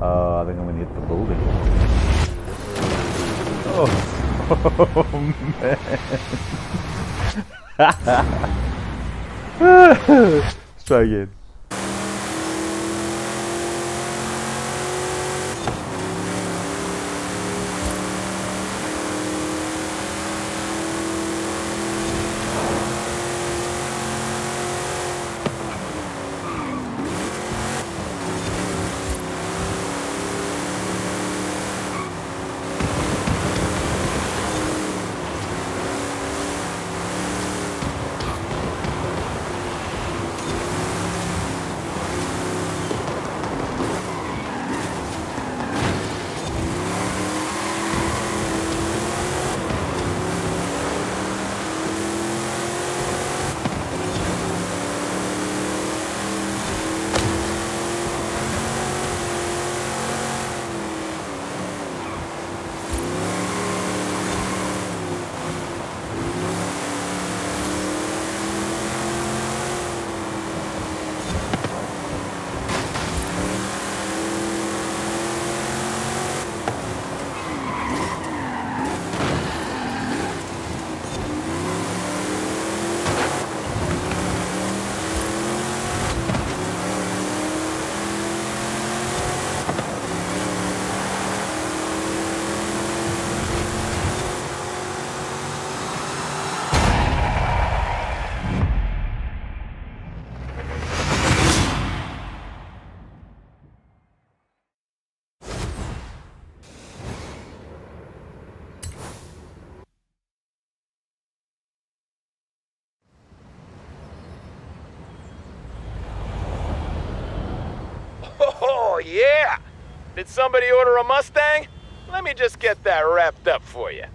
Uh, I think I'm gonna hit the building. Oh, oh man. Let's try again. Oh, yeah! Did somebody order a Mustang? Let me just get that wrapped up for you.